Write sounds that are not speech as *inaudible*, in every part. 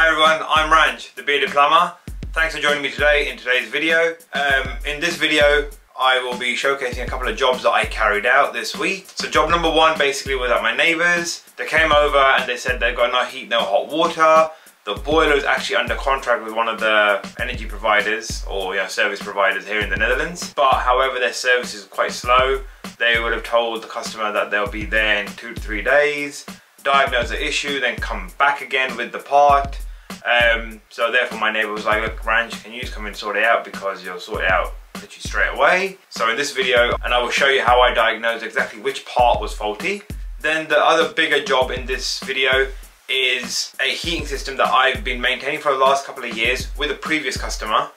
Hi everyone, I'm Ranj, the Bearded Plumber. Thanks for joining me today in today's video. Um, in this video, I will be showcasing a couple of jobs that I carried out this week. So job number one basically was at my neighbours. They came over and they said they've got no heat, no hot water. The boiler is actually under contract with one of the energy providers or yeah, service providers here in the Netherlands. But however, their service is quite slow. They would have told the customer that they'll be there in two to three days diagnose the issue, then come back again with the part. Um, so therefore my neighbor was like, look Ranj, can you just come and sort it out because you'll sort it out literally straight away. So in this video, and I will show you how I diagnosed exactly which part was faulty. Then the other bigger job in this video is a heating system that I've been maintaining for the last couple of years with a previous customer.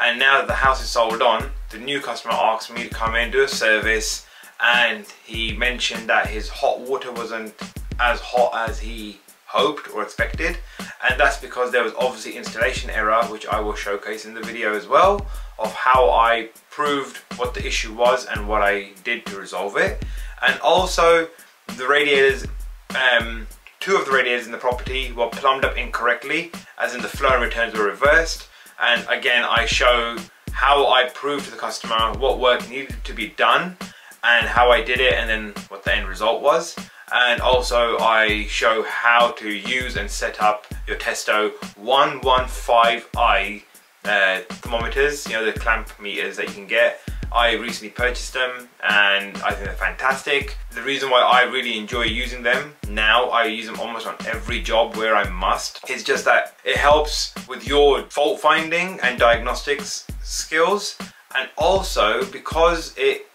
And now that the house is sold on, the new customer asked me to come in, do a service, and he mentioned that his hot water wasn't as hot as he hoped or expected and that's because there was obviously installation error which I will showcase in the video as well of how I proved what the issue was and what I did to resolve it. And also the radiators um, two of the radiators in the property were plumbed up incorrectly as in the flow and returns were reversed. And again I show how I proved to the customer what work needed to be done and how I did it and then what the end result was and also I show how to use and set up your Testo 115i uh, thermometers, you know the clamp meters that you can get. I recently purchased them and I think they're fantastic. The reason why I really enjoy using them now, I use them almost on every job where I must, is just that it helps with your fault finding and diagnostics skills and also because it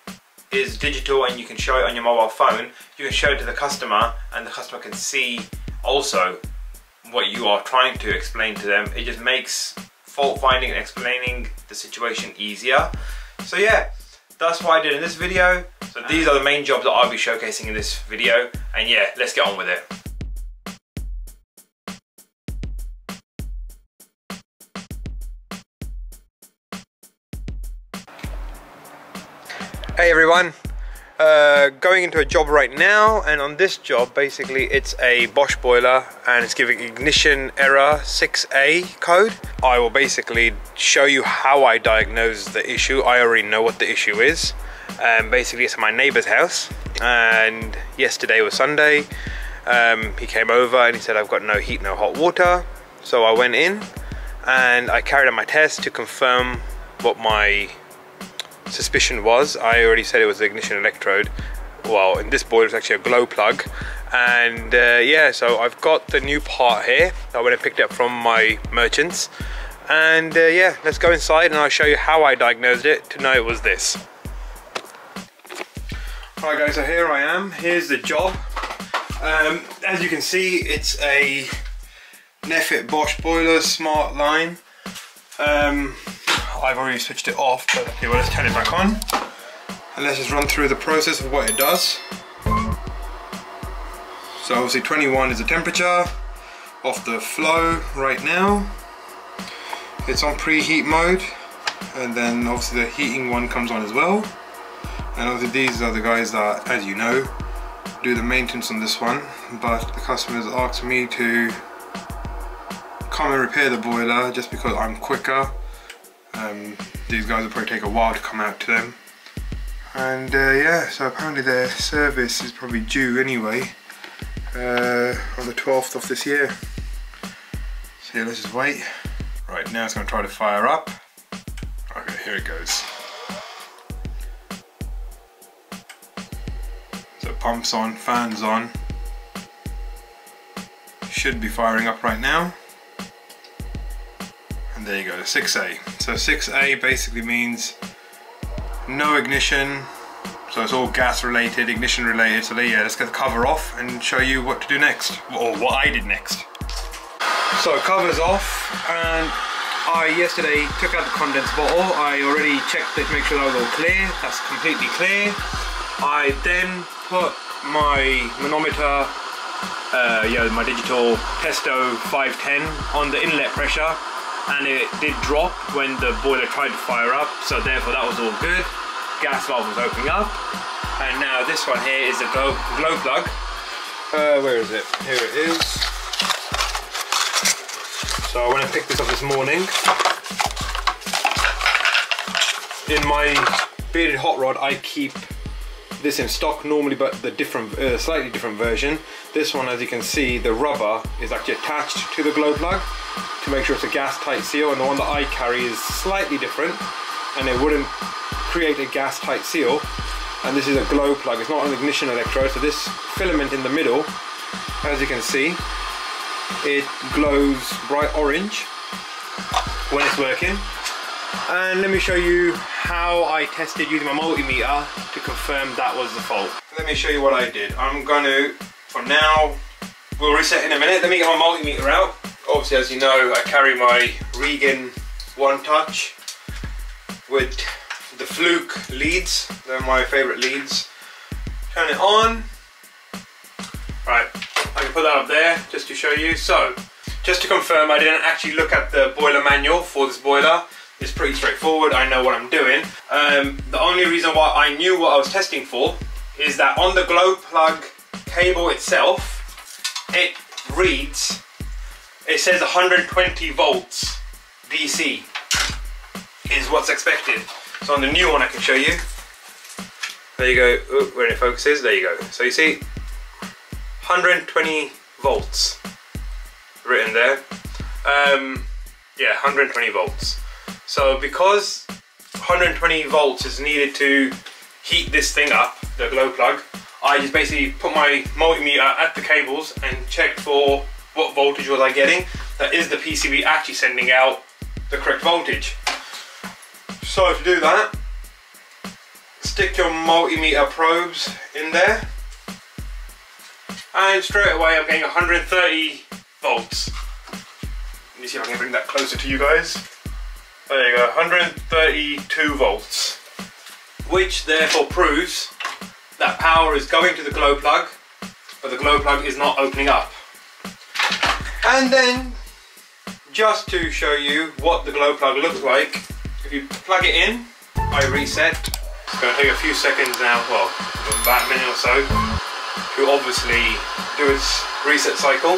is digital and you can show it on your mobile phone, you can show it to the customer and the customer can see also what you are trying to explain to them. It just makes fault finding and explaining the situation easier. So yeah, that's what I did in this video. So these are the main jobs that I'll be showcasing in this video. And yeah, let's get on with it. Hey everyone, uh, going into a job right now and on this job basically it's a Bosch boiler and it's giving ignition error 6A code. I will basically show you how I diagnose the issue. I already know what the issue is. Um, basically it's at my neighbor's house and yesterday was Sunday. Um, he came over and he said I've got no heat, no hot water. So I went in and I carried out my test to confirm what my suspicion was. I already said it was the ignition electrode. Well, in this boiler, it's actually a glow plug. And uh, yeah, so I've got the new part here that I went and picked up from my merchants. And uh, yeah, let's go inside and I'll show you how I diagnosed it to know it was this. Alright guys, so here I am. Here's the job. Um, as you can see, it's a Nefit Bosch boiler, smart line. Um, I've already switched it off, but okay, well let's turn it back on. And let's just run through the process of what it does. So obviously 21 is the temperature of the flow right now. It's on preheat mode and then obviously the heating one comes on as well. And obviously these are the guys that, as you know, do the maintenance on this one. But the customers asked me to come and repair the boiler just because I'm quicker um, these guys will probably take a while to come out to them. And uh, yeah, so apparently their service is probably due anyway uh, on the 12th of this year. So yeah, let's just wait. Right, now it's going to try to fire up. Okay, here it goes. So pumps on, fans on. Should be firing up right now there you go, 6A. So 6A basically means no ignition, so it's all gas related, ignition related. So yeah, let's get the cover off and show you what to do next, or what I did next. So cover's off, and I yesterday took out the condenser bottle. I already checked it to make sure that was all clear. That's completely clear. I then put my manometer, uh, yeah, my digital Testo 510 on the inlet pressure and it did drop when the boiler tried to fire up so therefore that was all good. Gas valve was opening up. And now this one here is the glow, glow plug. Uh, where is it? Here it is. So when I picked this up this morning, in my bearded hot rod, I keep this in stock normally, but the different, uh, slightly different version. This one, as you can see, the rubber is actually attached to the glow plug to make sure it's a gas tight seal, and the one that I carry is slightly different, and it wouldn't create a gas tight seal. And this is a glow plug, it's not an ignition electrode, so this filament in the middle, as you can see, it glows bright orange when it's working. And let me show you how I tested using my multimeter to confirm that was the fault. Let me show you what I did. I'm going to, for now, we'll reset in a minute. Let me get my multimeter out. Obviously, as you know, I carry my Regan One Touch with the Fluke leads. They're my favorite leads. Turn it on. Right, I can put that up there just to show you. So, just to confirm, I didn't actually look at the boiler manual for this boiler. It's pretty straightforward, I know what I'm doing. Um, the only reason why I knew what I was testing for is that on the glow plug cable itself, it reads, it says 120 volts DC is what's expected. So on the new one I can show you. There you go, Ooh, where it focuses, there you go. So you see, 120 volts written there. Um, yeah, 120 volts. So because 120 volts is needed to heat this thing up, the glow plug, I just basically put my multimeter at the cables and checked for what voltage was I getting. That is the PCB actually sending out the correct voltage. So to do that, stick your multimeter probes in there and straight away I'm getting 130 volts. Let me see if I can bring that closer to you guys. There you go, 132 volts. Which therefore proves that power is going to the glow plug, but the glow plug is not opening up. And then, just to show you what the glow plug looks like, if you plug it in, I reset. It's going to take a few seconds now, well, about a minute or so, to obviously do its reset cycle.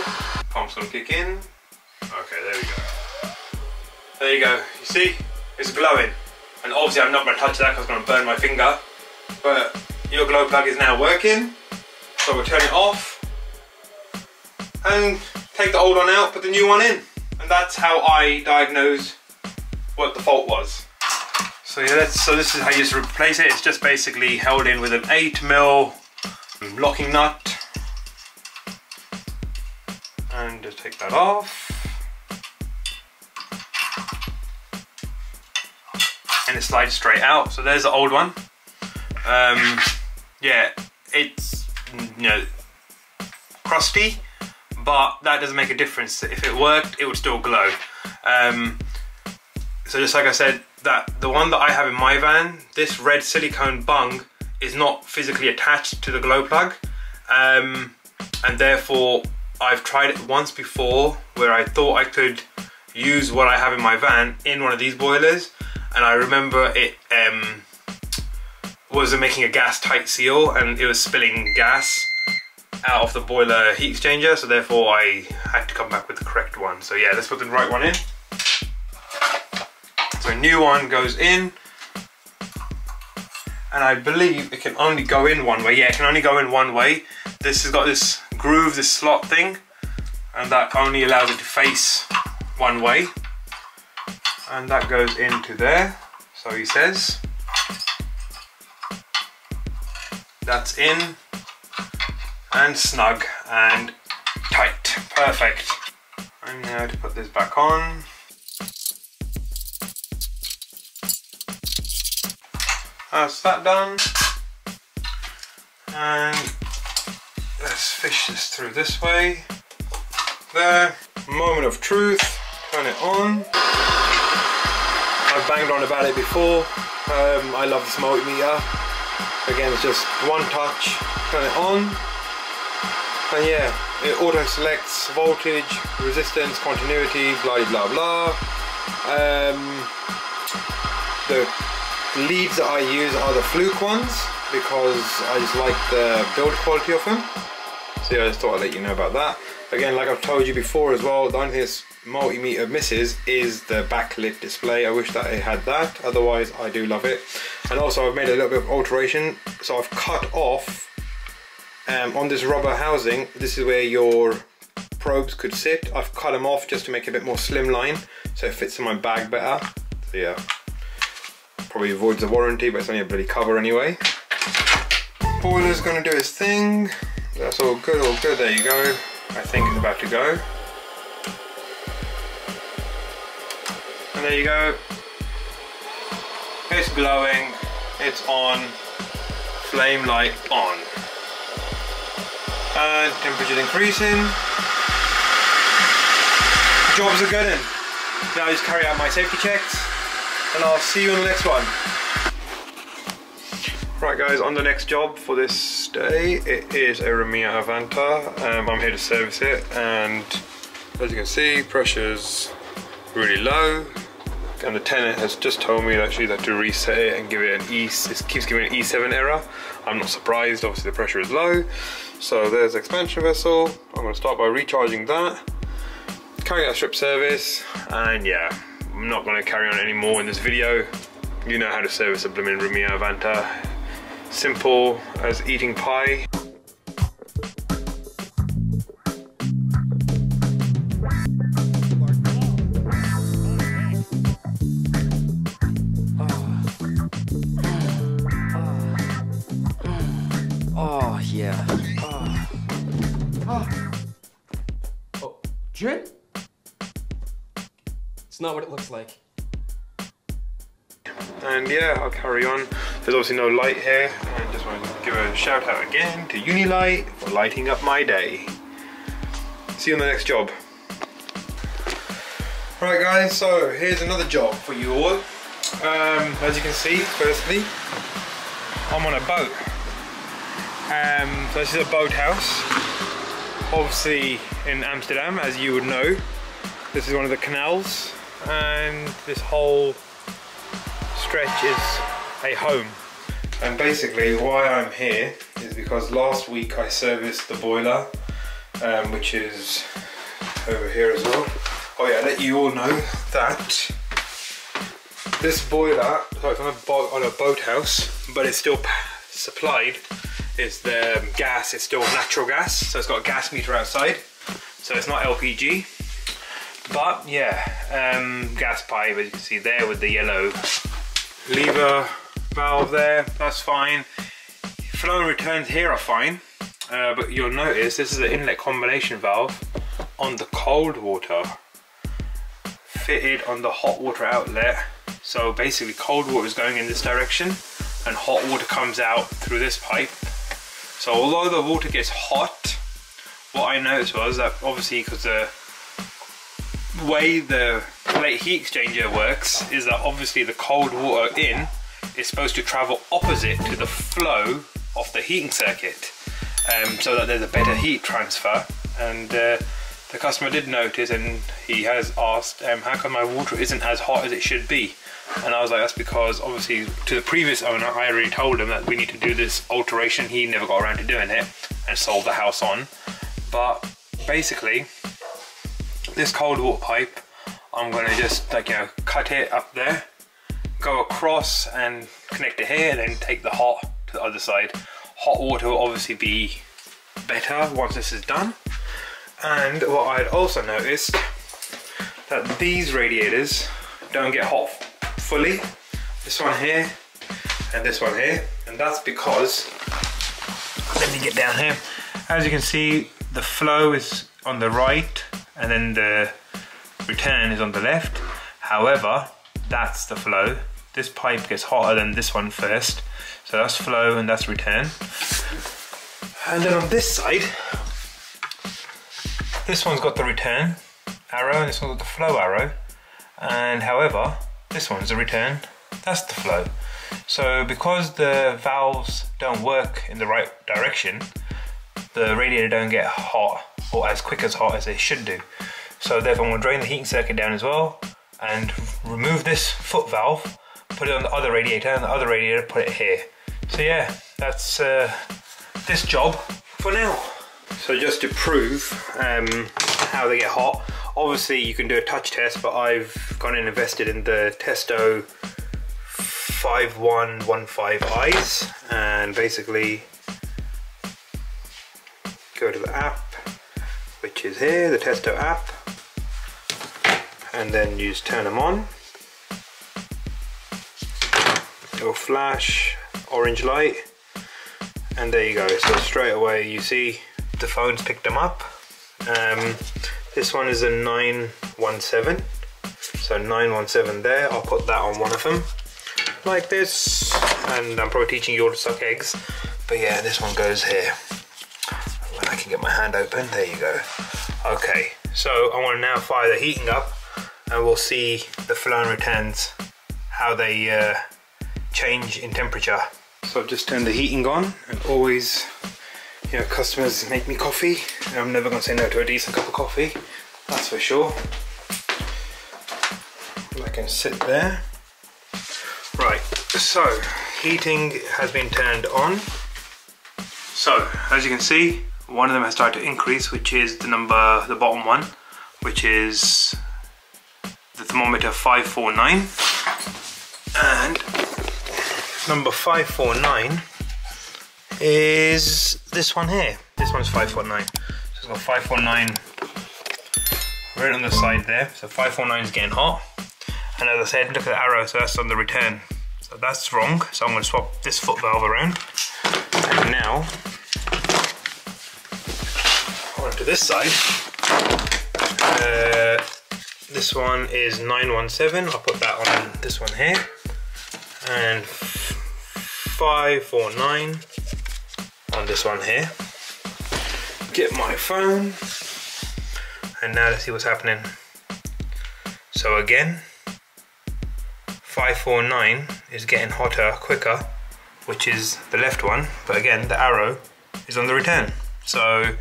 Pump's going to kick in. Okay, there we go. There you go. You see? It's glowing. And obviously I'm not going to touch that because I'm going to burn my finger. But your glow plug is now working. So we'll turn it off. And take the old one out, put the new one in. And that's how I diagnose what the fault was. So yeah, that's, so this is how you just replace it. It's just basically held in with an 8 mil locking nut. And just take that off. and it slides straight out. So there's the old one. Um, yeah, it's you know crusty, but that doesn't make a difference. If it worked, it would still glow. Um, so just like I said, that the one that I have in my van, this red silicone bung is not physically attached to the glow plug, um, and therefore I've tried it once before where I thought I could use what I have in my van in one of these boilers and I remember it um, wasn't making a gas tight seal and it was spilling gas out of the boiler heat exchanger so therefore I had to come back with the correct one. So yeah let's put the right one in. So a new one goes in. And I believe it can only go in one way. Yeah it can only go in one way. This has got this groove this slot thing and that only allows it to face one way. And that goes into there so he says. That's in and snug and tight. Perfect. I'm now to put this back on. That's that done. And let's fish this through this way. There. Moment of truth. Turn it on. I've banged on about it before. Um, I love this multimeter. Again, it's just one touch, turn it on, and yeah, it auto selects voltage, resistance, continuity, blah blah blah. Um, the leads that I use are the Fluke ones because I just like the build quality of them. So yeah, I just thought I'd let you know about that. Again, like I've told you before as well, the only thing this multimeter misses is the backlit display. I wish that it had that, otherwise I do love it. And also I've made a little bit of alteration, so I've cut off um, on this rubber housing, this is where your probes could sit. I've cut them off just to make it a bit more slimline, so it fits in my bag better. So yeah, probably avoids the warranty, but it's only a bloody cover anyway. Boiler's gonna do its thing. That's all good, all good, there you go. I think it's about to go. And there you go. It's glowing, it's on, flame light on. And temperature's increasing. Jobs are good in. Now I just carry out my safety checks and I'll see you on the next one. Right guys, on the next job for this day, it is a Remeha Avanta. Um, I'm here to service it and as you can see, pressure's really low. And the tenant has just told me actually that to reset it and give it an E, it keeps giving an E7 error. I'm not surprised, obviously the pressure is low. So there's the expansion vessel. I'm gonna start by recharging that, carry out strip service, and yeah, I'm not gonna carry on anymore in this video. You know how to service a blooming Avanta. Simple as eating pie. It's not what it looks like. And yeah, I'll carry on. There's obviously no light here, I just want to give a shout out again to Unilite for lighting up my day. See you on the next job. Right guys, so here's another job for you all. Um, as you can see, firstly, I'm on a boat. Um, so this is a boathouse. Obviously in Amsterdam, as you would know. This is one of the canals and this whole stretch is a home. And basically why I'm here is because last week I serviced the boiler, um, which is over here as well. Oh yeah, let you all know that this boiler, so it's on a, bo on a boathouse, but it's still supplied, is the gas, it's still natural gas, so it's got a gas meter outside, so it's not LPG. But yeah, um, gas pipe as you can see there with the yellow lever valve there, that's fine. Flow and returns here are fine, uh, but you'll notice this is an inlet combination valve on the cold water fitted on the hot water outlet. So basically cold water is going in this direction and hot water comes out through this pipe. So although the water gets hot, what I noticed was that obviously because the way the plate heat exchanger works is that obviously the cold water in is supposed to travel opposite to the flow of the heating circuit um, so that there's a better heat transfer. And uh, the customer did notice and he has asked um, how come my water isn't as hot as it should be? And I was like that's because obviously to the previous owner I already told him that we need to do this alteration. He never got around to doing it and sold the house on. But basically this cold water pipe I'm gonna just like you know cut it up there go across and connect it here then take the hot to the other side. Hot water will obviously be better once this is done. And what I'd also noticed that these radiators don't get hot fully. This one here and this one here and that's because let me get down here. As you can see the flow is on the right and then the return is on the left. However, that's the flow. This pipe gets hotter than this one first. So that's flow and that's return. And then on this side, this one's got the return arrow and this one's got the flow arrow. And however, this one's the return, that's the flow. So because the valves don't work in the right direction, the radiator don't get hot or as quick as hot as they should do. So therefore I'm going to drain the heating circuit down as well and remove this foot valve, put it on the other radiator and the other radiator put it here. So yeah, that's uh, this job for now. So just to prove um, how they get hot, obviously you can do a touch test, but I've gone and invested in the Testo 5115 eyes and basically go to the app, which is here, the Testo app, and then you just turn them on. It'll flash orange light. And there you go. So straight away you see the phone's picked them up. Um, this one is a 917 so 917 there. I'll put that on one of them. Like this. And I'm probably teaching you all to suck eggs. But yeah this one goes here can get my hand open there you go okay so I want to now fire the heating up and we'll see the and returns how they uh, change in temperature so I've just turned the heating on and always, you know, customers make me coffee. I'm never gonna say no to a decent cup of coffee, that's for sure. I can sit there. Right, so heating has been turned on. So, as you can see, one of them has started to increase, which is the number, the bottom one, which is the thermometer 549. And number 549 is this one here. This one's 549. So it's got 549 right on the side there. So 549 is getting hot. And as I said, look at the arrow, so that's on the return. So that's wrong. So I'm gonna swap this foot valve around. And now, onto this side. Uh, this one is 917. I'll put that on this one here. And 549 on this one here. Get my phone. And now let's see what's happening. So again, 549 is getting hotter quicker, which is the left one. But again, the arrow is on the return. So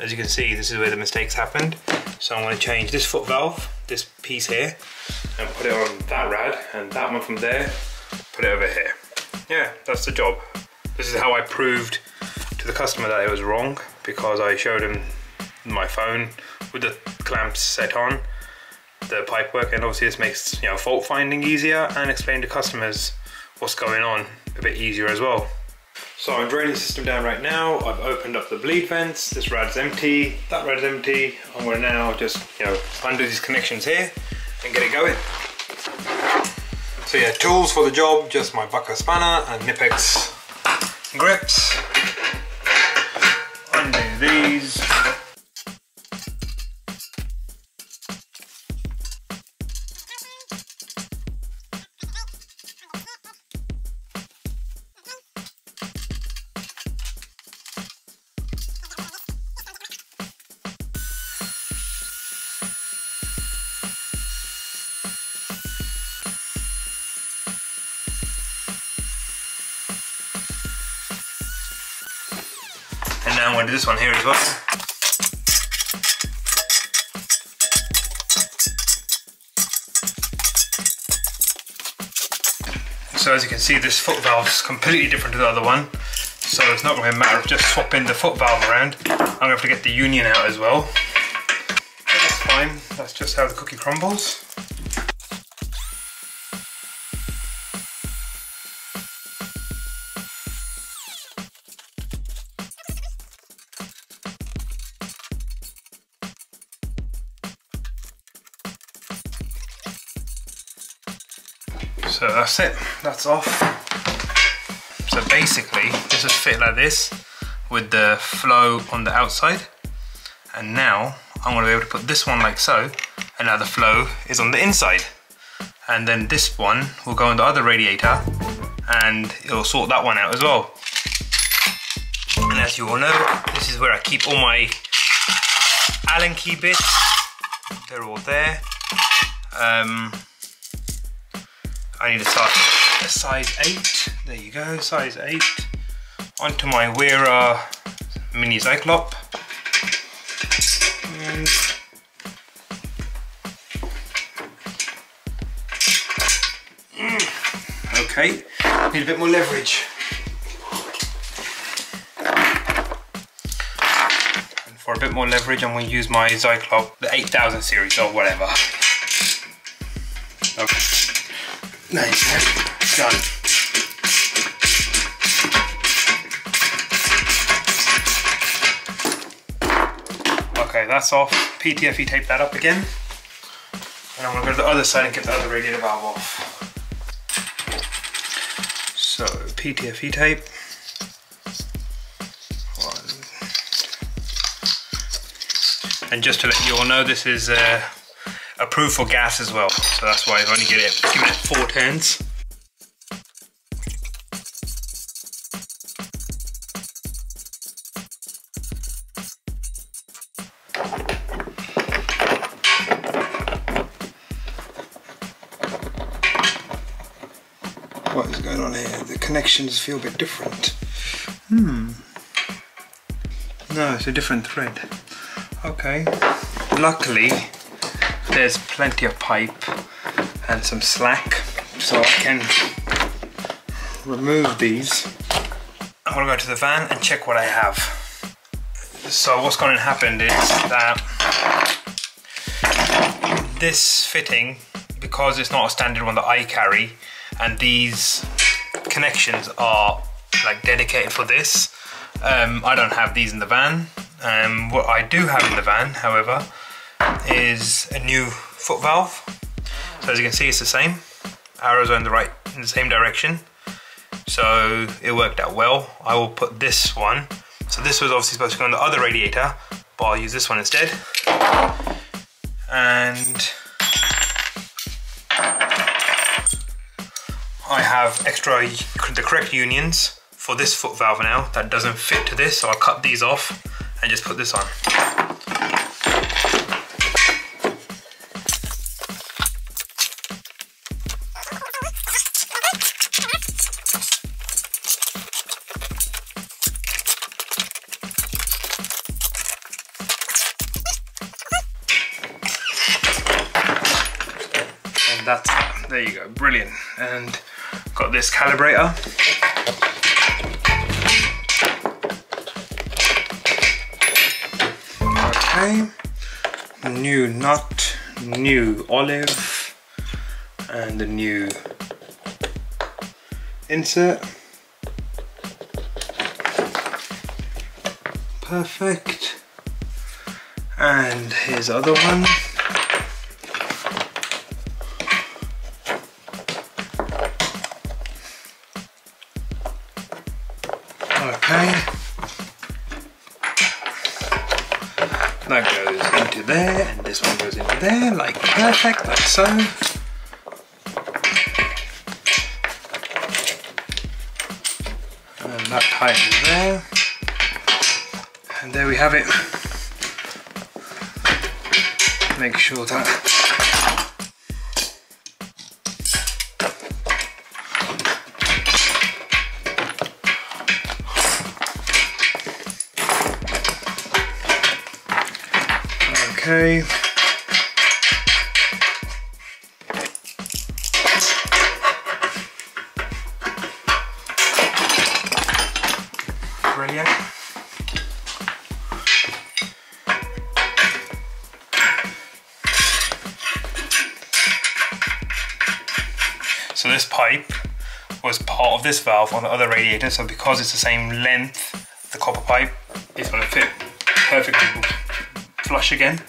as you can see, this is where the mistakes happened. So I'm going to change this foot valve, this piece here, and put it on that rad, and that one from there, put it over here. Yeah, that's the job. This is how I proved to the customer that it was wrong, because I showed him my phone with the clamps set on, the pipe work, and obviously this makes you know fault finding easier and explain to customers what's going on a bit easier as well. So I'm draining the system down right now. I've opened up the bleed vents. This rad's empty, that rad's empty. I'm gonna now just, you know, undo these connections here and get it going. So yeah, tools for the job, just my Bahco spanner and Knipex grips. Undo these. One here as well. So as you can see, this foot valve is completely different to the other one. So it's not going to be a matter of just swapping the foot valve around. I'm going to have to get the union out as well. But that's fine. That's just how the cookie crumbles. That's it, that's off. So basically, this is fit like this with the flow on the outside. And now I'm gonna be able to put this one like so, and now the flow is on the inside. And then this one will go on the other radiator and it'll sort that one out as well. And as you all know, this is where I keep all my Allen key bits. They're all there. Um, I need to start a size 8. There you go, size 8. Onto my Wera Mini Zyklop. And Mm, okay, need a bit more leverage. And for a bit more leverage, I'm going to use my Zyklop, the 8000 series or whatever. Okay. Nice, done. Okay, that's off. PTFE tape that up again. And I'm gonna go to the other side and get the other radiator valve off. So, PTFE tape. One. And just to let you all know, this is uh, approved for gas as well. So that's why I've only given it, given it four turns. What is going on here? The connections feel a bit different. Hmm. No, it's a different thread. Okay. Luckily, there's plenty of pipe and some slack, so I can remove these. I'm gonna go to the van and check what I have. So what's to happen is that this fitting, because it's not a standard one that I carry, and these connections are like dedicated for this. Um, I don't have these in the van. Um, what I do have in the van, however, is a new foot valve. So as you can see, it's the same. Arrows are in the right, in the same direction. So it worked out well. I will put this one. So this was obviously supposed to go on the other radiator, but I'll use this one instead. And I have extra, the correct unions for this foot valve now that doesn't fit to this, so I'll cut these off and just put this on. Brilliant. And got this calibrator. Okay, new nut, new olive, and the new insert. Perfect. And here's the other one. So. And that tightens there. And there we have it. Make sure that Okay. This valve on the other radiator, so because it's the same length, the copper pipe is going to fit perfectly flush again.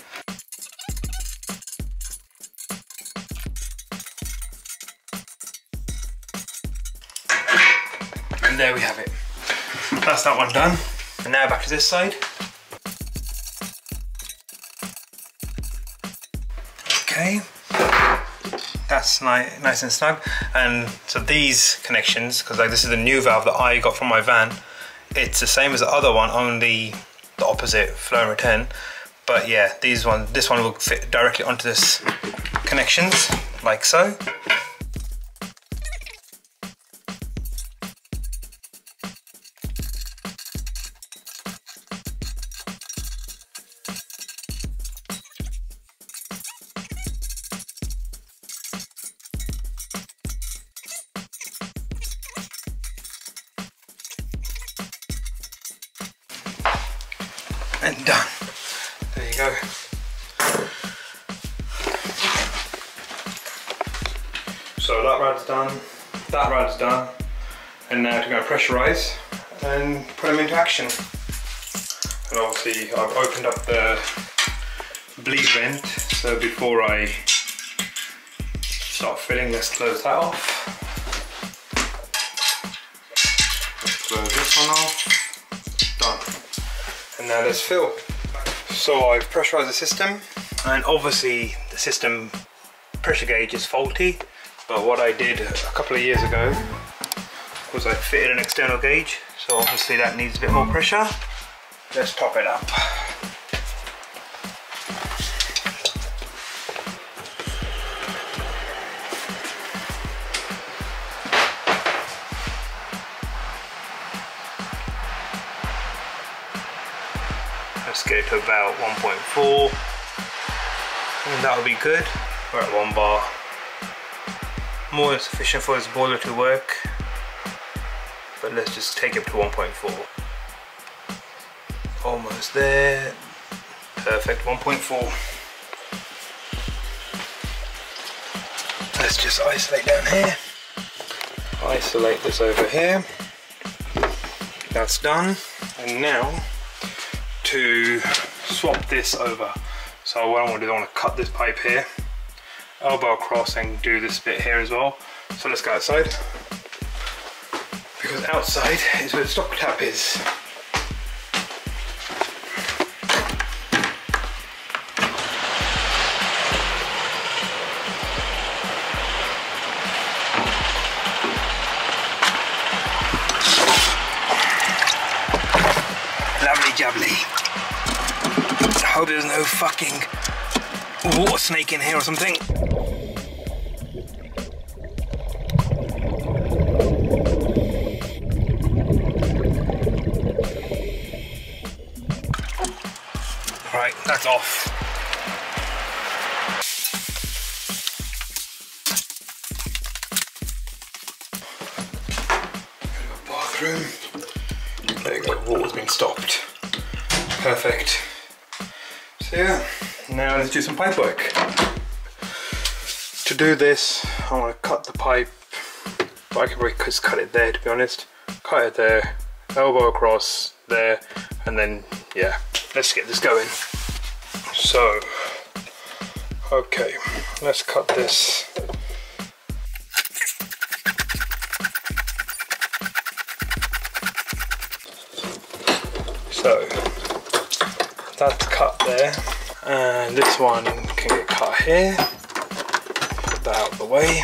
And there we have it. That's that one done. And now back to this side. Nice and snug. And so these connections, because like this is the new valve that I got from my van, it's the same as the other one, only the opposite flow and return. But yeah, these one, this one will fit directly onto this connections, like so. I start filling, let's close that off. Close this one off. Done. And now let's fill. So I've pressurized the system, and obviously the system pressure gauge is faulty, but what I did a couple of years ago was I fitted an external gauge, so obviously that needs a bit more pressure. Let's top it up. To about 1.4 and that'll be good. We're at one bar. More than sufficient for this boiler to work. But let's just take it to 1.4. Almost there. Perfect, 1.4. Let's just isolate down here. Isolate this over here. That's done. And now to swap this over. So what I want to do, I want to cut this pipe here, elbow across and do this bit here as well. So let's go outside. Because outside is where the stock tap is. Hope there's no fucking water snake in here or something. Right, that's off. Some pipe work. To do this, I want to cut the pipe, but I can probably just cut it there to be honest. Cut it there, elbow across there, and then yeah, let's get this going. So, okay, let's cut this. So, that's cut there and this one can get cut here. Put that out of the way.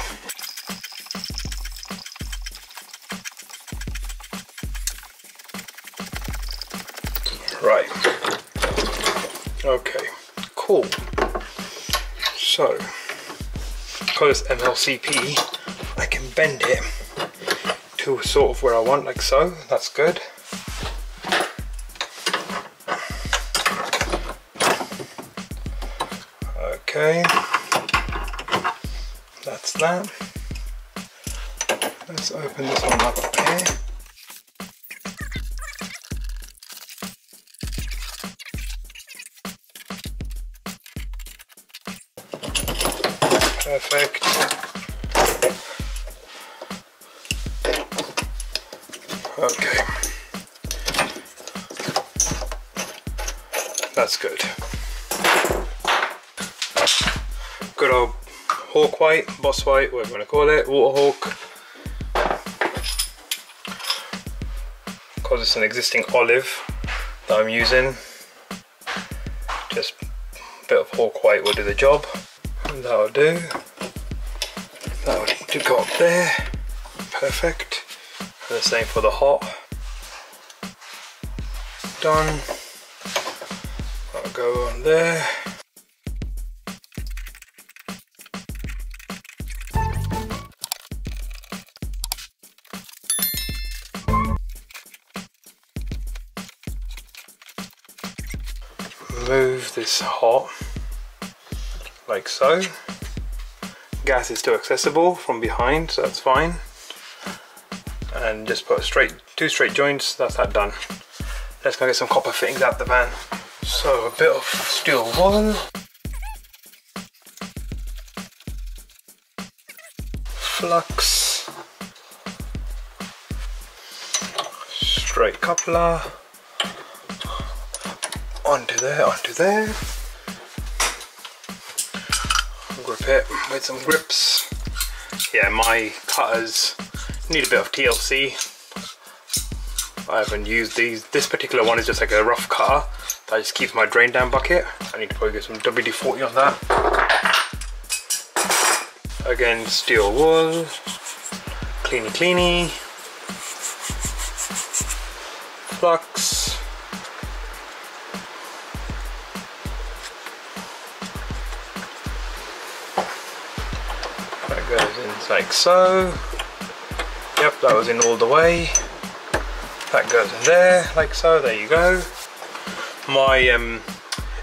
Right. Okay cool. So because MLCP I can bend it to sort of where I want like so. That's good Let's open this one up here. Perfect. Okay. That's good. good old hawk white, boss white, whatever you want to call it, water hawk. Because it's an existing olive that I'm using, just a bit of hawk white will do the job. And that'll do. That'll to go up there. Perfect. And the same for the hot. Done. That'll go on there. Hot like so. Gas is still accessible from behind, so that's fine. And just put straight two straight joints, that's that done. Let's go get some copper fittings out the van. So a bit of steel wool. Flux. Straight coupler. Onto there, onto there. Grip it with some grips. Yeah, my cutters need a bit of TLC. I haven't used these. This particular one is just like a rough cutter that just keeps my drain down bucket. I need to probably get some WD-40 on that. Again, steel wool, cleany cleany, flux. Like so. Yep, that was in all the way. That goes in there, like so, there you go. My um,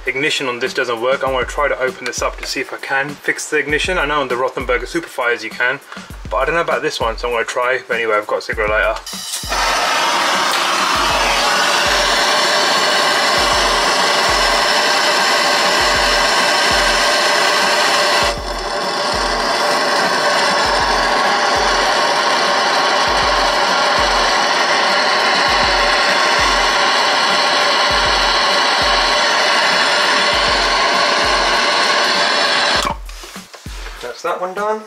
ignition on this doesn't work. I'm gonna try to open this up to see if I can fix the ignition. I know on the Rothenberger Superfires you can, but I don't know about this one, so I'm gonna try. But anyway, I've got a cigarette lighter. One done.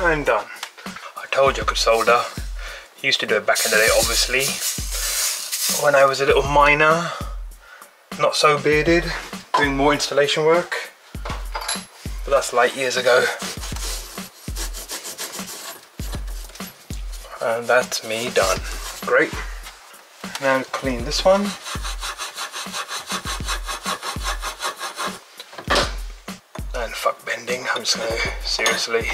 And done. I told you I could solder. Used to do it back in the day, obviously. When I was a little minor, not so bearded, doing more installation work. But that's light years ago. And that's me done. Great. Now clean this one. And fuck bending, I'm just gonna seriously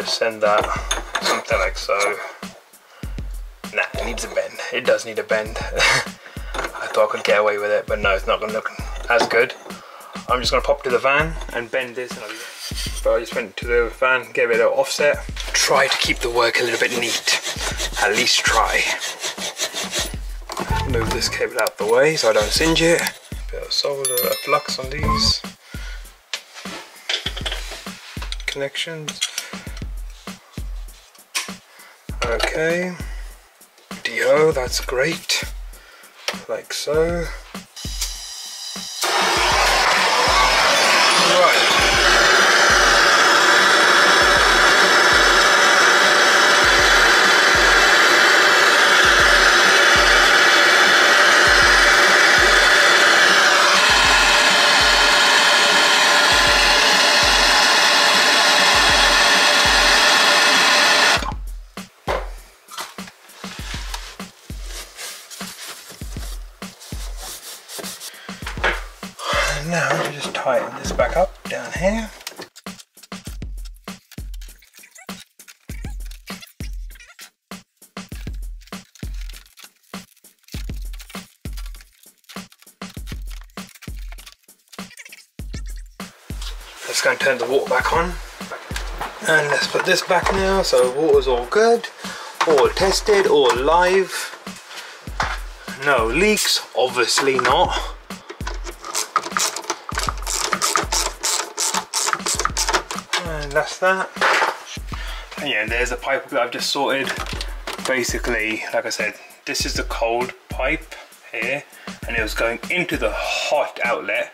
just send that something like so. Nah, it needs a bend. It does need a bend. *laughs* I thought I could get away with it, but no, it's not gonna look as good. I'm just gonna pop to the van and bend this. And I'll so I just went to the van, gave it a little offset. Try to keep the work a little bit neat. At least try. Move this cable out the way so I don't singe it. Bit of solder, flux on these connections. Okay. DO, that's great. Like so. Now we just tighten this back up down here. Let's go and turn the water back on. And let's put this back now. So water's all good, all tested, all live. No leaks, obviously not. And that's that. And yeah, there's a pipe that I've just sorted. Basically, like I said, this is the cold pipe here, and it was going into the hot outlet.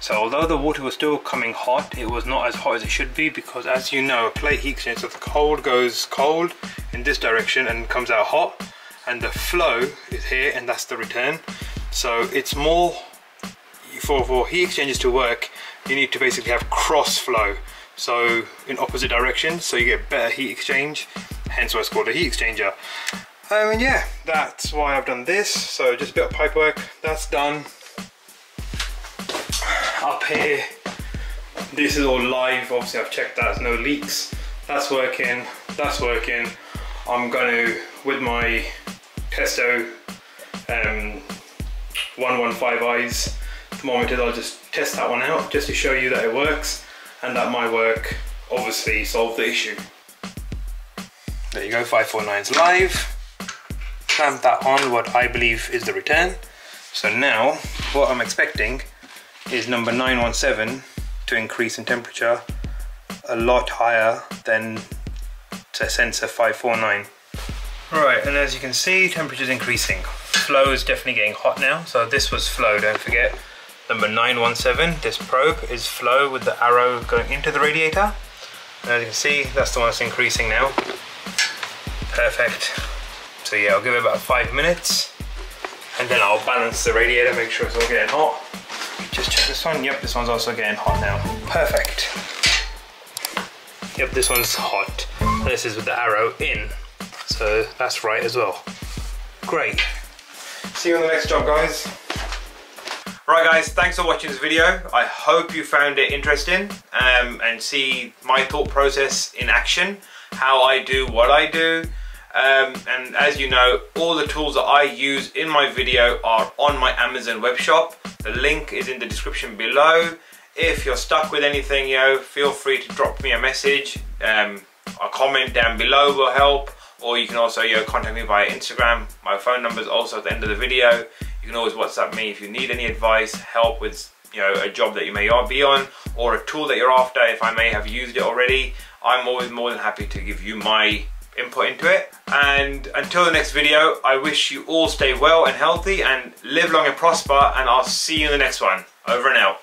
So although the water was still coming hot, it was not as hot as it should be because as you know, a plate heat exchange, so the cold goes cold in this direction and comes out hot, and the flow is here and that's the return. So it's more, for, for heat exchangers to work, you need to basically have cross flow. So in opposite directions, so you get better heat exchange, hence why it's called a heat exchanger. Um, and yeah, that's why I've done this. So just a bit of pipe work, that's done. Up here, this is all live. Obviously I've checked that, there's no leaks. That's working, that's working. I'm to, with my Testo um, 115i's thermometers, I'll just test that one out just to show you that it works and that my work obviously solved the issue. There you go, 549's live. Clamp that on what I believe is the return. So now, what I'm expecting is number 917 to increase in temperature a lot higher than sensor 549. Right, and as you can see, temperature is increasing. Flow is definitely getting hot now. So this was flow, don't forget. Number 917, this probe is flow with the arrow going into the radiator. And as you can see, that's the one that's increasing now. Perfect. So yeah, I'll give it about five minutes and then I'll balance the radiator, make sure it's all getting hot. Just check this one. Yep, this one's also getting hot now. Perfect. Yep, this one's hot. This is with the arrow in. So that's right as well. Great. See you on the next job, guys. Right guys, thanks for watching this video. I hope you found it interesting um, and see my thought process in action, how I do what I do. Um, and as you know, all the tools that I use in my video are on my Amazon web shop. The link is in the description below. If you're stuck with anything, you know, feel free to drop me a message. Um, a comment down below will help. Or you can also you know, contact me via Instagram. My phone number is also at the end of the video. You can always WhatsApp me if you need any advice, help with you know a job that you may be on, or a tool that you're after. If I may have used it already, I'm always more than happy to give you my input into it. And until the next video, I wish you all stay well and healthy and live long and prosper and I'll see you in the next one. Over and out.